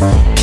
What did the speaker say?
Bye.